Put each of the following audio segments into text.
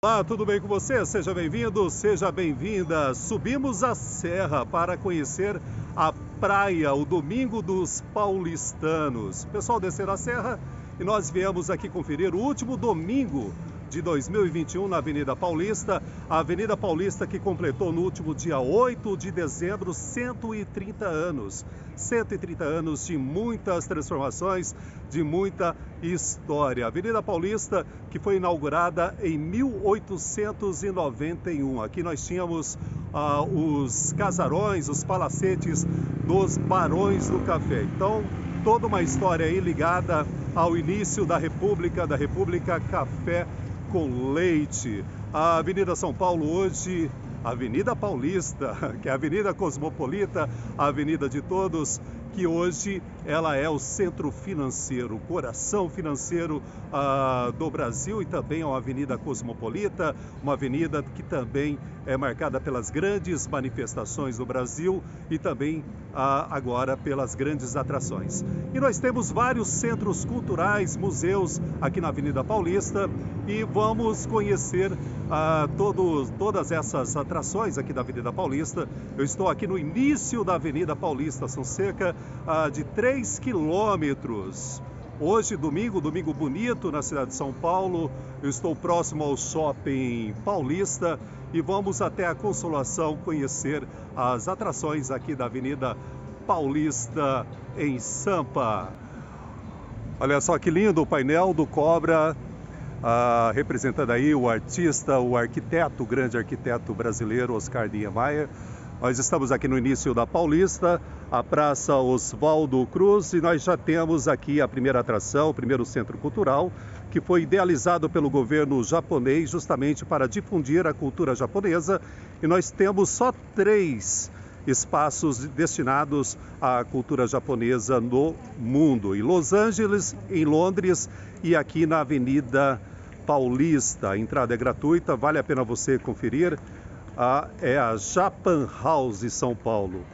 Olá, tudo bem com você? Seja bem-vindo, seja bem-vinda. Subimos a serra para conhecer a praia, o Domingo dos Paulistanos. O pessoal desceram a serra e nós viemos aqui conferir o último domingo de 2021 na Avenida Paulista. A Avenida Paulista que completou no último dia 8 de dezembro 130 anos. 130 anos de muitas transformações, de muita história. A Avenida Paulista que foi inaugurada em 1891. Aqui nós tínhamos ah, os casarões, os palacetes dos barões do café. Então, toda uma história aí ligada ao início da República, da República Café com leite. A Avenida São Paulo hoje, Avenida Paulista, que é a Avenida Cosmopolita, a Avenida de Todos, que hoje ela é o centro financeiro, o coração financeiro ah, do Brasil e também é uma avenida cosmopolita, uma avenida que também é marcada pelas grandes manifestações do Brasil e também ah, agora pelas grandes atrações. E nós temos vários centros culturais, museus aqui na Avenida Paulista e vamos conhecer ah, todos, todas essas atrações aqui da Avenida Paulista. Eu estou aqui no início da Avenida Paulista, são cerca ah, de 3 quilômetros. Hoje, domingo, domingo bonito na cidade de São Paulo. Eu estou próximo ao shopping paulista e vamos até a Consolação conhecer as atrações aqui da Avenida Paulista em Sampa. Olha só que lindo o painel do Cobra, ah, representando aí o artista, o arquiteto, o grande arquiteto brasileiro Oscar Niemeyer. Nós estamos aqui no início da Paulista, a Praça Oswaldo Cruz, e nós já temos aqui a primeira atração, o primeiro centro cultural, que foi idealizado pelo governo japonês justamente para difundir a cultura japonesa. E nós temos só três espaços destinados à cultura japonesa no mundo: em Los Angeles, em Londres e aqui na Avenida Paulista. A entrada é gratuita, vale a pena você conferir a, é a Japan House São Paulo.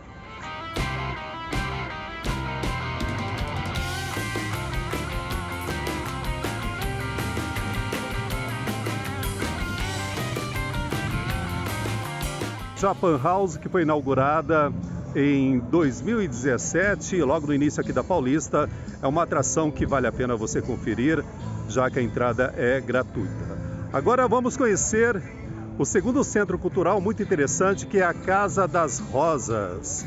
Japan House, que foi inaugurada em 2017, logo no início aqui da Paulista. É uma atração que vale a pena você conferir, já que a entrada é gratuita. Agora vamos conhecer o segundo centro cultural muito interessante que é a Casa das Rosas.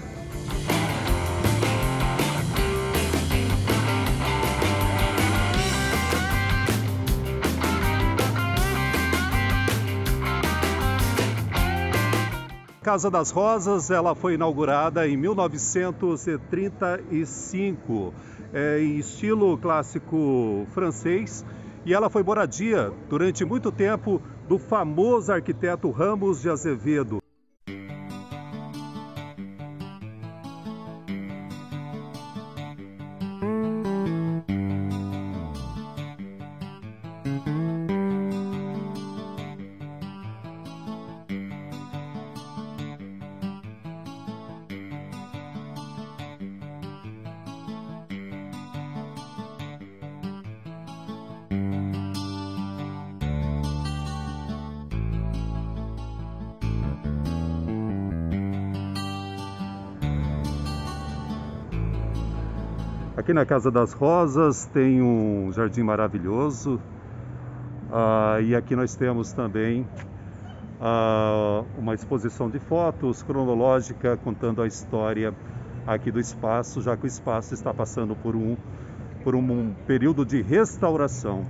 Casa das Rosas, ela foi inaugurada em 1935, é, em estilo clássico francês, e ela foi moradia durante muito tempo do famoso arquiteto Ramos de Azevedo. Aqui na Casa das Rosas tem um jardim maravilhoso. Ah, e aqui nós temos também ah, uma exposição de fotos cronológica contando a história aqui do espaço, já que o espaço está passando por um, por um período de restauração.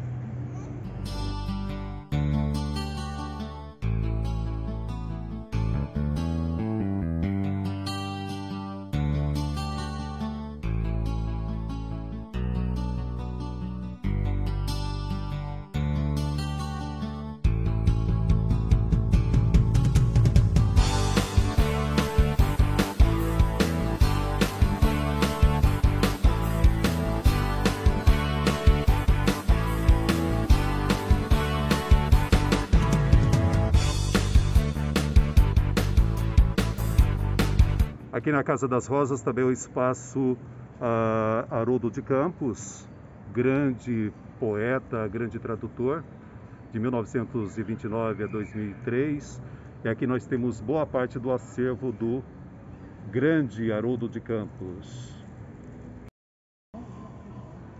Aqui na Casa das Rosas também o espaço uh, Haroldo de Campos, grande poeta, grande tradutor. de 1929 a 2003. E aqui nós temos boa parte do acervo do grande Haroldo de Campos.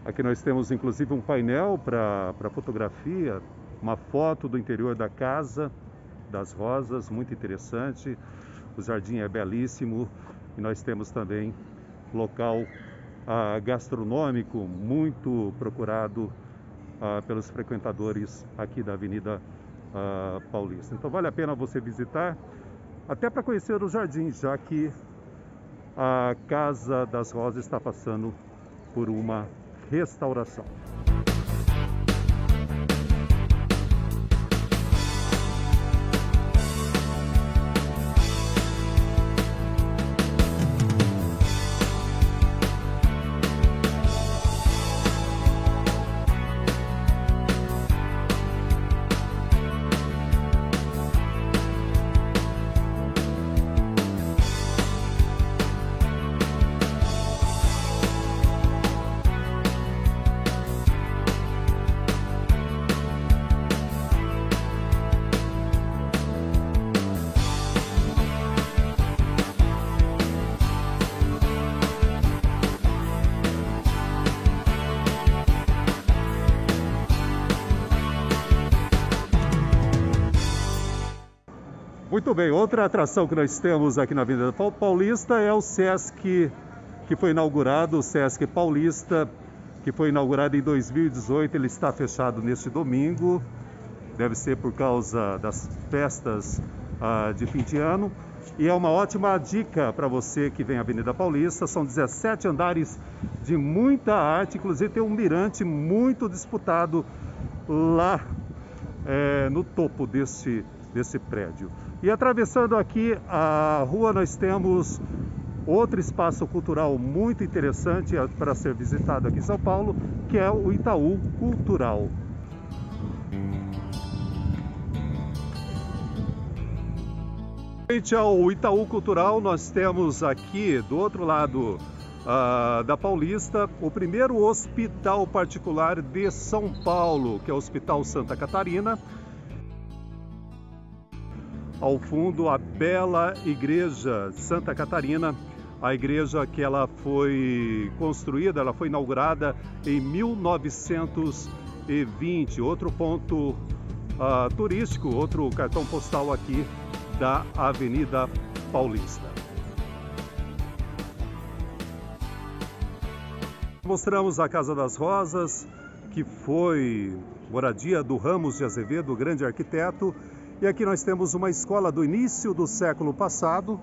Aqui nós temos inclusive um painel para fotografia, uma foto do interior da casa das rosas, muito interessante. O jardim é belíssimo e nós temos também local ah, gastronômico muito procurado ah, pelos frequentadores aqui da Avenida ah, Paulista. Então vale a pena você visitar, até para conhecer o jardim, já que a Casa das Rosas está passando por uma restauração. Muito bem, outra atração que nós temos aqui na Avenida Paulista é o Sesc, que foi inaugurado, o Sesc Paulista, que foi inaugurado em 2018. Ele está fechado neste domingo, deve ser por causa das festas ah, de fim de ano. E é uma ótima dica para você que vem à Avenida Paulista. São 17 andares de muita arte, inclusive tem um mirante muito disputado lá é, no topo desse, desse prédio. E atravessando aqui a rua nós temos outro espaço cultural muito interessante para ser visitado aqui em São Paulo, que é o Itaú Cultural. Frente ao Itaú Cultural, nós temos aqui do outro lado uh, da Paulista o primeiro hospital particular de São Paulo, que é o Hospital Santa Catarina, ao fundo a bela igreja Santa Catarina, a igreja que ela foi construída, ela foi inaugurada em 1920. Outro ponto uh, turístico, outro cartão postal aqui da Avenida Paulista. Mostramos a Casa das Rosas, que foi moradia do Ramos de Azevedo, grande arquiteto, e aqui nós temos uma escola do início do século passado,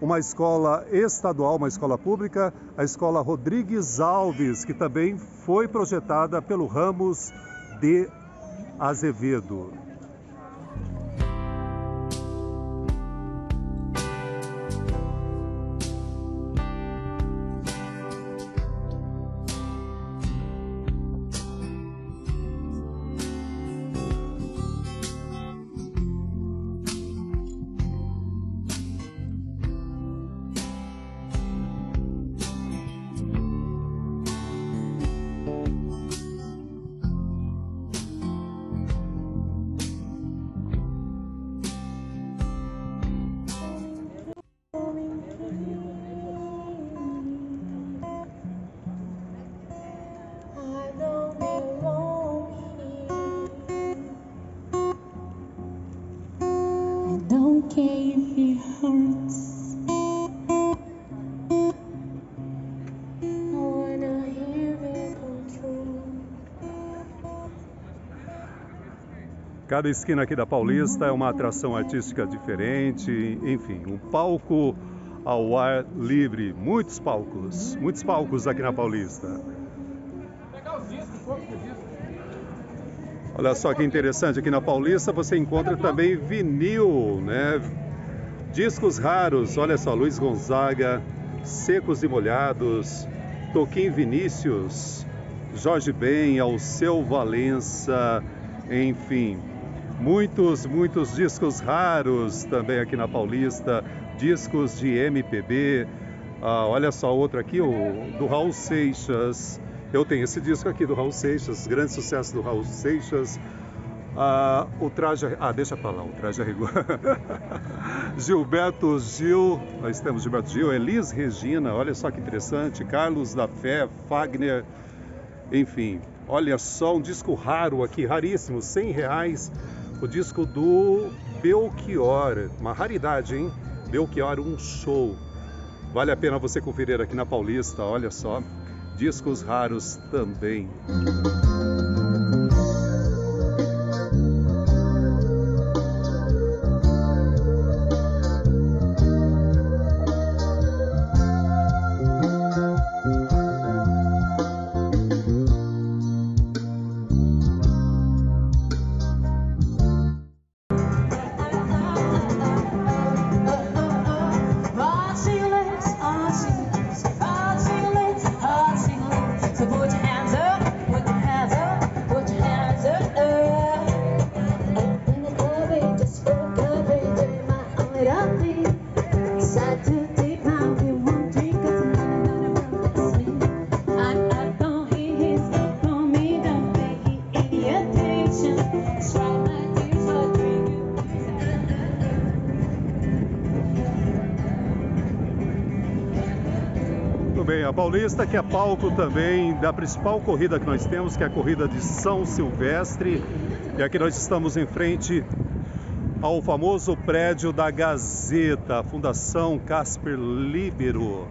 uma escola estadual, uma escola pública, a escola Rodrigues Alves, que também foi projetada pelo Ramos de Azevedo. Cada esquina aqui da Paulista é uma atração artística diferente, enfim, um palco ao ar livre, muitos palcos, muitos palcos aqui na Paulista. Olha só que interessante, aqui na Paulista você encontra também vinil, né? Discos raros, olha só, Luiz Gonzaga, Secos e Molhados, Toquim Vinícius, Jorge Ben, Alceu Valença, enfim, Muitos, muitos discos raros também aqui na Paulista, discos de MPB. Ah, olha só outro aqui, o do Raul Seixas. Eu tenho esse disco aqui do Raul Seixas, grande sucesso do Raul Seixas. Ah, o traje. Ah, deixa pra lá, o traje a rigor. Gilberto Gil, nós temos Gilberto Gil, Elis Regina, olha só que interessante, Carlos da Fé, Fagner, enfim, olha só um disco raro aqui, raríssimo, 100 reais, o disco do Belchior, uma raridade, hein? Belchior, um show. Vale a pena você conferir aqui na Paulista, olha só, discos raros também. Paulista que é palco também da principal corrida que nós temos, que é a corrida de São Silvestre. E aqui nós estamos em frente ao famoso prédio da Gazeta, Fundação Casper Libero.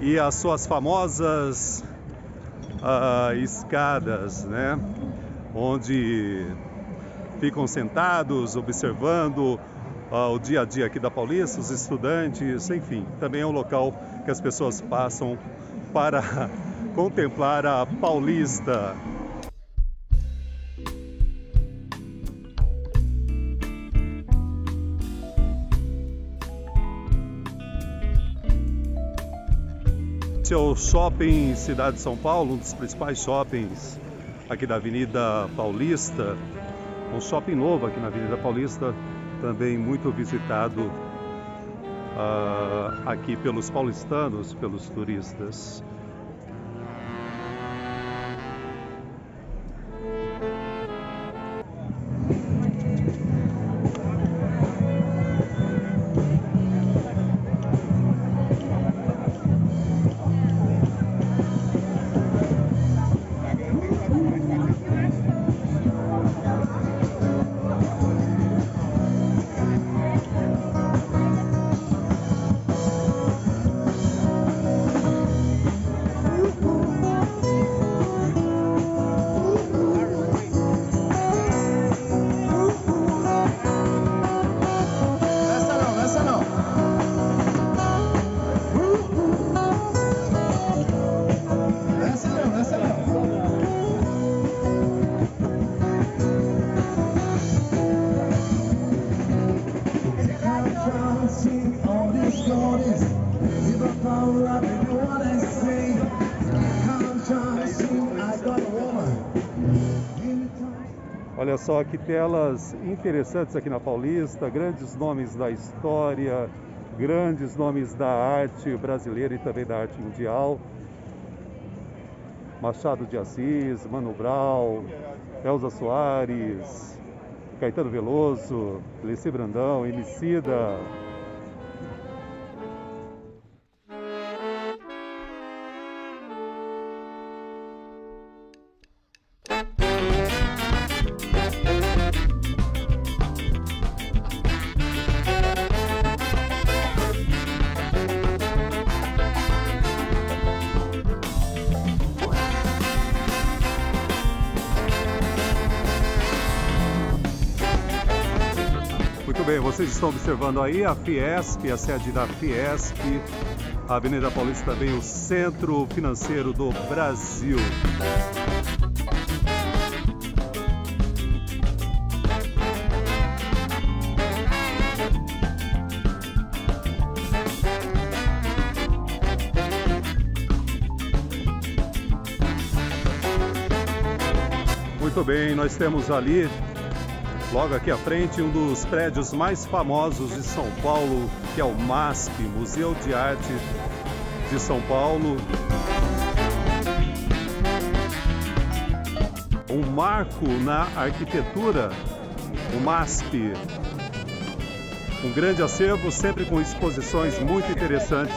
E as suas famosas uh, escadas, né? Onde ficam sentados observando o dia a dia aqui da Paulista, os estudantes, enfim, também é um local que as pessoas passam para contemplar a Paulista. Esse é o Shopping Cidade de São Paulo, um dos principais shoppings aqui da Avenida Paulista. Um shopping novo aqui na Avenida Paulista, também muito visitado uh, aqui pelos paulistanos, pelos turistas. Só que telas interessantes aqui na Paulista, grandes nomes da história, grandes nomes da arte brasileira e também da arte mundial. Machado de Assis, Mano Brown, Elza Soares, Caetano Veloso, Leci Brandão, Emicida, estão observando aí a Fiesp, a sede da Fiesp, a Avenida Paulista também o centro financeiro do Brasil. Muito bem, nós temos ali Logo aqui à frente, um dos prédios mais famosos de São Paulo, que é o MASP, Museu de Arte de São Paulo. um marco na arquitetura, o MASP. Um grande acervo, sempre com exposições muito interessantes.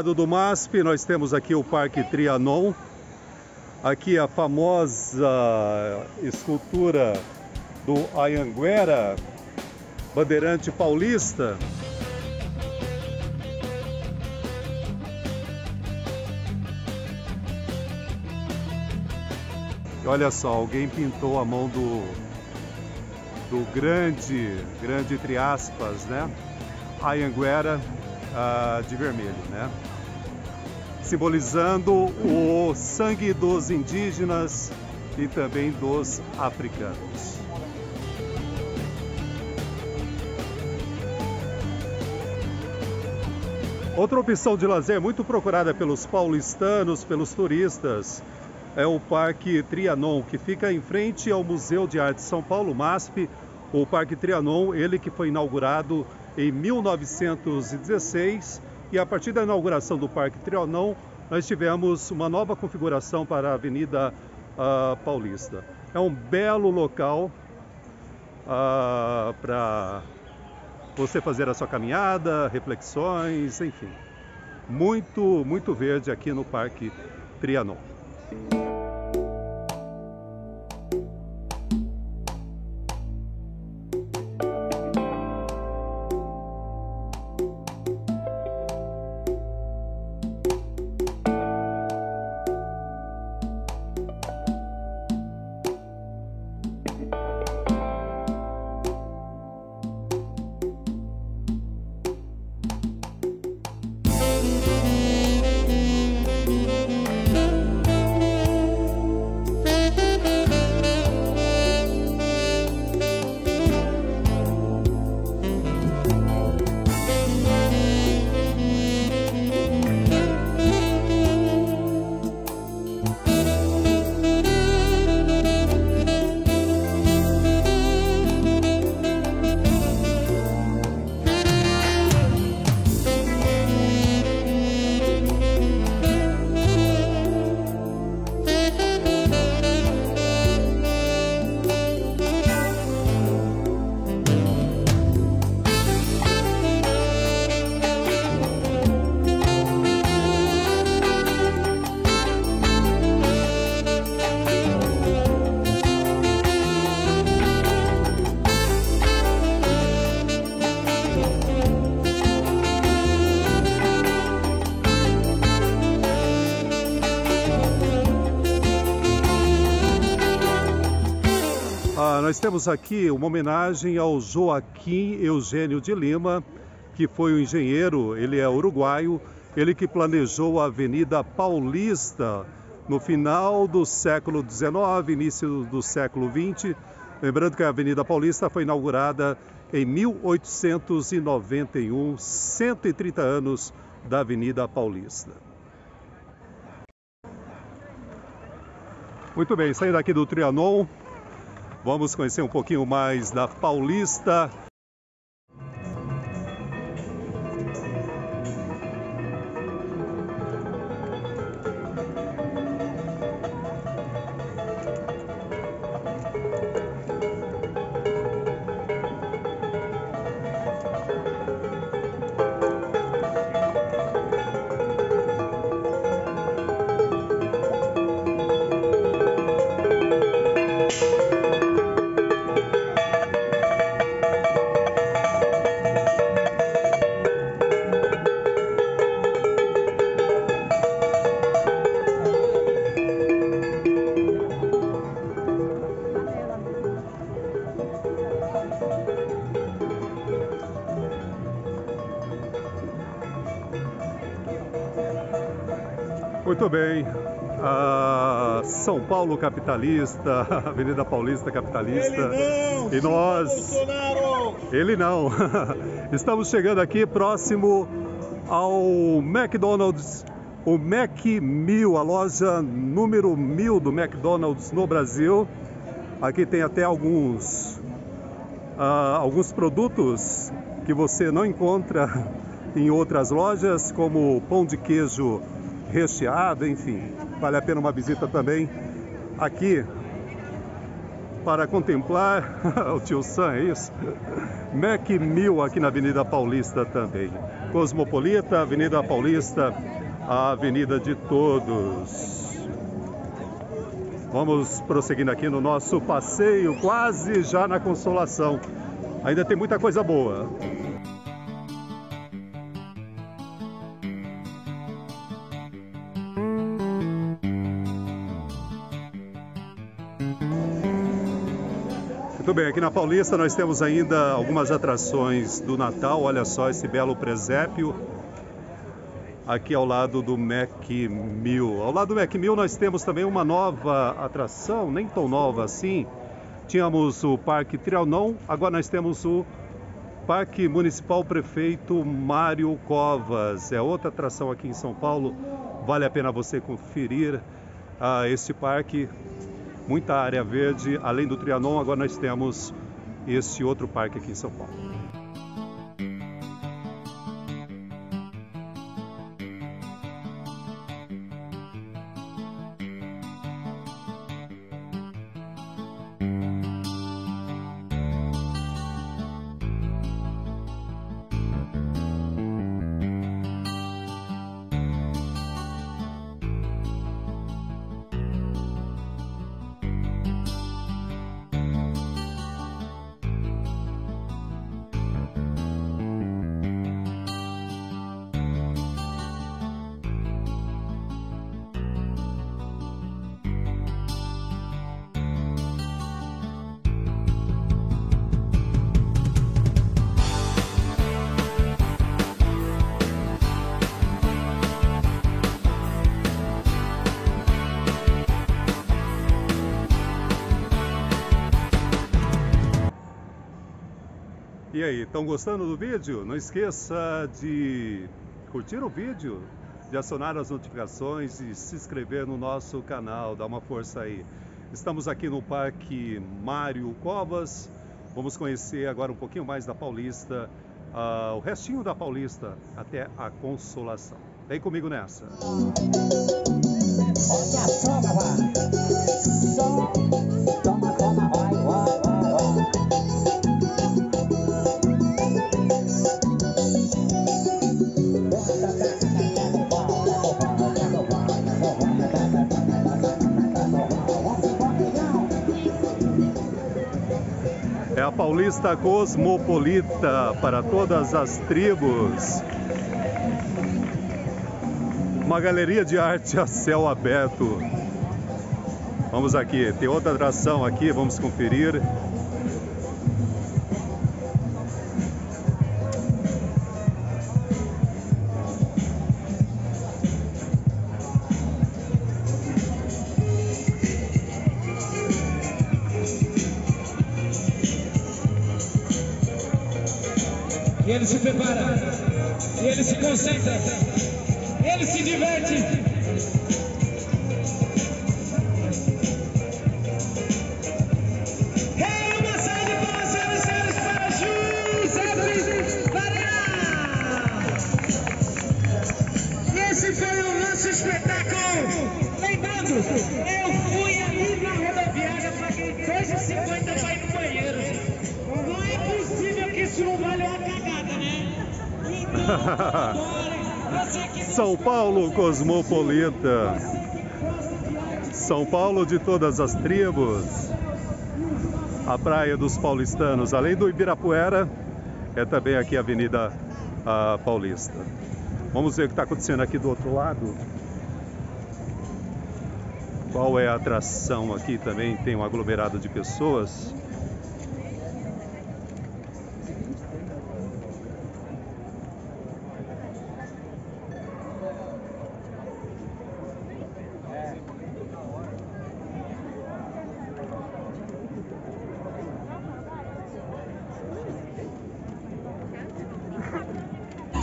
Lado do MASP, nós temos aqui o Parque Trianon. Aqui a famosa escultura do Ayanguera, bandeirante paulista. Olha só, alguém pintou a mão do, do grande, grande entre aspas, né? Ayanguera uh, de vermelho, né? Simbolizando o sangue dos indígenas e também dos africanos. Outra opção de lazer muito procurada pelos paulistanos, pelos turistas, é o Parque Trianon, que fica em frente ao Museu de Arte São Paulo, MASP. O Parque Trianon, ele que foi inaugurado em 1916 e a partir da inauguração do Parque Trianon, nós tivemos uma nova configuração para a Avenida uh, Paulista. É um belo local uh, para você fazer a sua caminhada, reflexões, enfim. Muito, muito verde aqui no Parque Trianon. Temos aqui uma homenagem ao Joaquim Eugênio de Lima, que foi um engenheiro, ele é uruguaio, ele que planejou a Avenida Paulista no final do século XIX, início do século XX. Lembrando que a Avenida Paulista foi inaugurada em 1891, 130 anos da Avenida Paulista. Muito bem, saindo aqui do Trianon, Vamos conhecer um pouquinho mais da Paulista Muito bem. A São Paulo capitalista, Avenida Paulista capitalista. Ele não, e nós. Ele não. Estamos chegando aqui próximo ao McDonald's o Mac 1000, a loja número 1000 do McDonald's no Brasil. Aqui tem até alguns, uh, alguns produtos que você não encontra em outras lojas, como pão de queijo recheado, enfim. Vale a pena uma visita também aqui para contemplar o tio Sam, é isso? Mac 1000 aqui na Avenida Paulista também. Cosmopolita, Avenida Paulista, a Avenida de Todos. Vamos prosseguindo aqui no nosso passeio, quase já na Consolação. Ainda tem muita coisa boa. Muito bem, aqui na Paulista nós temos ainda algumas atrações do Natal. Olha só esse belo presépio aqui ao lado do Mac 1000. Ao lado do Mac 1000 nós temos também uma nova atração, nem tão nova assim. Tínhamos o Parque Trianon, agora nós temos o Parque Municipal Prefeito Mário Covas. É outra atração aqui em São Paulo. Vale a pena você conferir ah, este parque. Muita área verde. Além do Trianon, agora nós temos esse outro parque aqui em São Paulo. Aí, estão gostando do vídeo? Não esqueça de curtir o vídeo, de acionar as notificações e se inscrever no nosso canal, dá uma força aí. Estamos aqui no Parque Mário Covas, vamos conhecer agora um pouquinho mais da Paulista, uh, o restinho da Paulista até a Consolação. Vem comigo nessa. Olha só, toma, toma, vai, Paulista Cosmopolita para todas as tribos. Uma galeria de arte a céu aberto. Vamos aqui, tem outra atração aqui, vamos conferir. Prepara. Ele se concentra. Ele se diverte. São Paulo cosmopolita. São Paulo de todas as tribos. A praia dos paulistanos, além do Ibirapuera, é também aqui a Avenida a Paulista. Vamos ver o que está acontecendo aqui do outro lado. Qual é a atração aqui também? Tem um aglomerado de pessoas.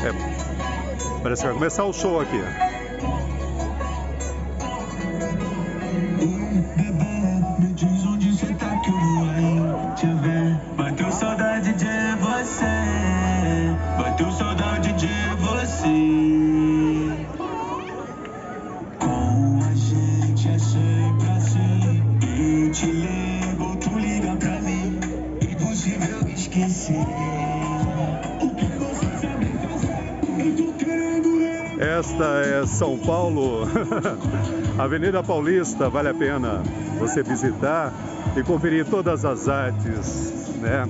É, parece que vai começar o show aqui. São Paulo, Avenida Paulista, vale a pena você visitar e conferir todas as artes, né?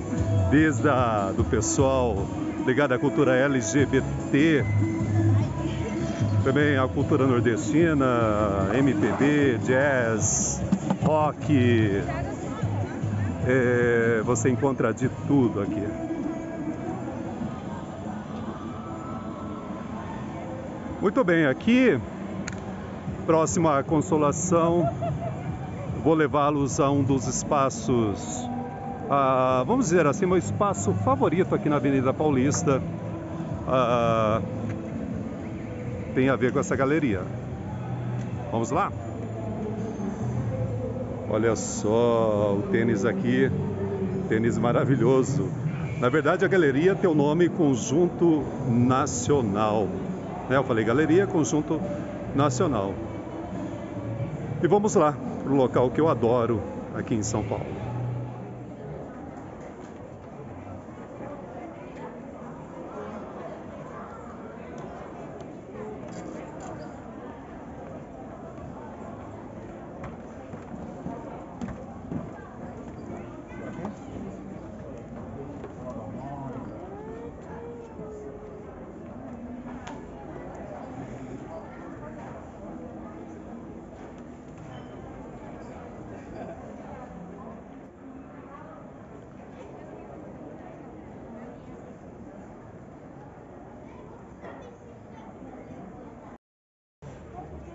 Desde a, do pessoal ligado à cultura LGBT, também a cultura nordestina, MPB, jazz, rock. É, você encontra de tudo aqui. Muito bem, aqui, próximo à Consolação, vou levá-los a um dos espaços, vamos dizer assim, meu espaço favorito aqui na Avenida Paulista. Tem a ver com essa galeria. Vamos lá? Olha só o tênis aqui, tênis maravilhoso. Na verdade, a galeria tem o nome Conjunto Nacional. Né? Eu falei galeria, Conjunto Nacional. E vamos lá, para o local que eu adoro aqui em São Paulo.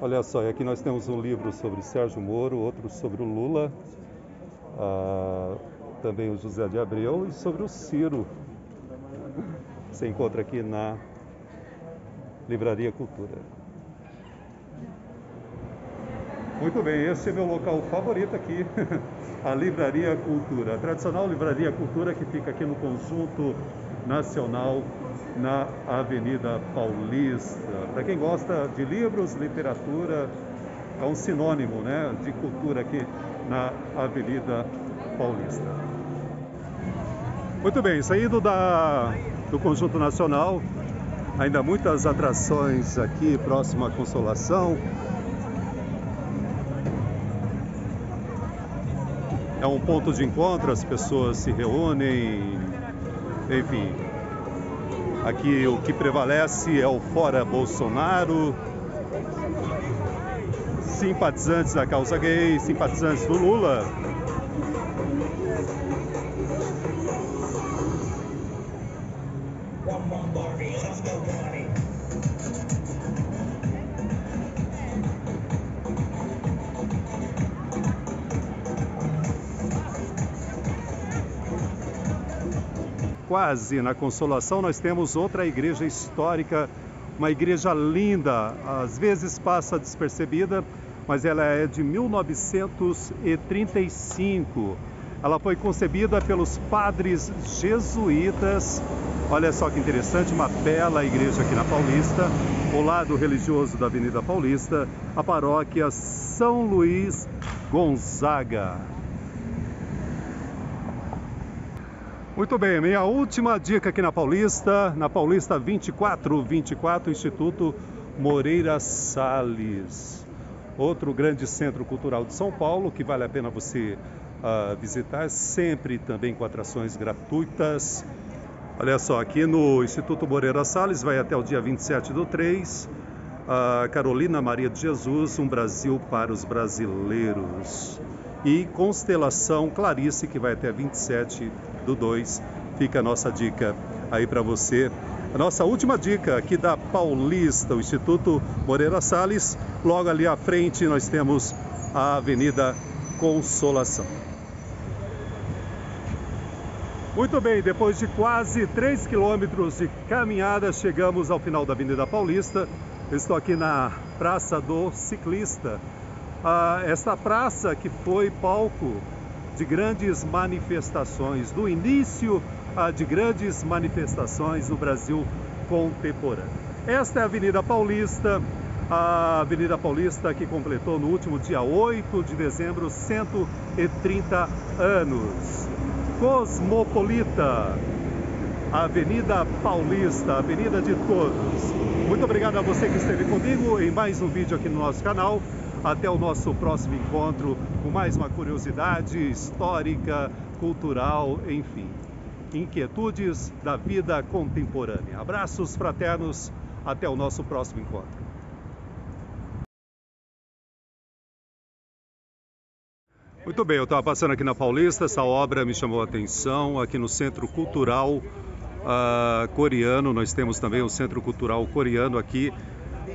Olha só, e aqui nós temos um livro sobre Sérgio Moro, outro sobre o Lula, ah, também o José de Abreu e sobre o Ciro. Você encontra aqui na Livraria Cultura. Muito bem, esse é meu local favorito aqui, a Livraria Cultura. A tradicional Livraria Cultura que fica aqui no Conjunto Nacional na Avenida Paulista. Para quem gosta de livros, literatura, é um sinônimo né, de cultura aqui na Avenida Paulista. Muito bem, saindo da, do Conjunto Nacional, ainda muitas atrações aqui próximo à Consolação. É um ponto de encontro, as pessoas se reúnem, enfim, Aqui o que prevalece é o fora Bolsonaro, simpatizantes da causa gay, simpatizantes do Lula. Quase na Consolação, nós temos outra igreja histórica, uma igreja linda, às vezes passa despercebida, mas ela é de 1935. Ela foi concebida pelos padres jesuítas. Olha só que interessante, uma bela igreja aqui na Paulista, ao lado religioso da Avenida Paulista, a paróquia São Luís Gonzaga. Muito bem, minha última dica aqui na Paulista, na Paulista 2424, Instituto Moreira Salles. Outro grande centro cultural de São Paulo que vale a pena você uh, visitar, sempre também com atrações gratuitas. Olha só, aqui no Instituto Moreira Salles vai até o dia 27 do 3, a Carolina Maria de Jesus, Um Brasil para os Brasileiros. E Constelação Clarice, que vai até 27 do 2. Fica a nossa dica aí para você. A nossa última dica aqui da Paulista, o Instituto Moreira Salles. Logo ali à frente nós temos a Avenida Consolação. Muito bem, depois de quase 3 quilômetros de caminhada, chegamos ao final da Avenida Paulista. Eu estou aqui na Praça do Ciclista. ah, esta praça que foi palco de grandes manifestações, do início de grandes manifestações no Brasil contemporâneo. Esta é a Avenida Paulista, a Avenida Paulista que completou no último dia 8 de dezembro 130 anos. Cosmopolita, Avenida Paulista, Avenida de Todos. Muito obrigado a você que esteve comigo em mais um vídeo aqui no nosso canal. Até o nosso próximo encontro com mais uma curiosidade histórica, cultural, enfim. Inquietudes da vida contemporânea. Abraços fraternos, até o nosso próximo encontro. Muito bem, eu estava passando aqui na Paulista, essa obra me chamou a atenção, aqui no Centro Cultural uh, Coreano, nós temos também o Centro Cultural Coreano aqui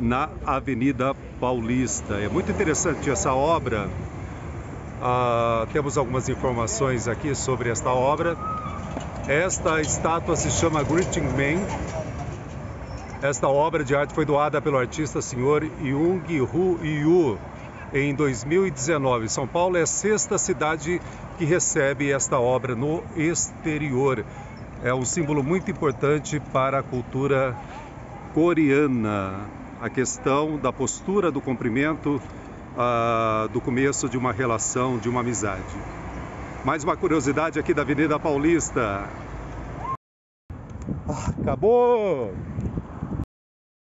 na Avenida Paulista. É muito interessante essa obra. Ah, temos algumas informações aqui sobre esta obra. Esta estátua se chama Greeting Man. Esta obra de arte foi doada pelo artista senhor Jung Hu Yu em 2019. São Paulo é a sexta cidade que recebe esta obra no exterior. É um símbolo muito importante para a cultura coreana a questão da postura do cumprimento uh, do começo de uma relação, de uma amizade. Mais uma curiosidade aqui da Avenida Paulista. Ah, acabou!